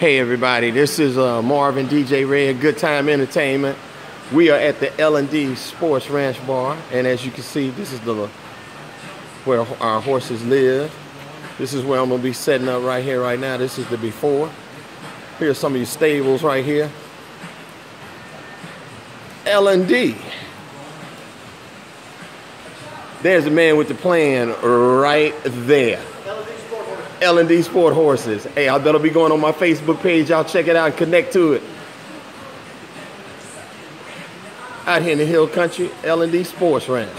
Hey everybody, this is uh, Marvin DJ Red, Good-Tyme Entertainment. We are at the L&D Sports Ranch Bar, and as you can see, this is the where our horses live. This is where I'm gonna be setting up right here, right now. This is the before. Here's some of your stables right here. L&D. There's the man with the plan right there. L&D Sport Horses. Hey, I better be going on my Facebook page. Y'all check it out and connect to it. Out here in the hill country, L&D Sports Ranch.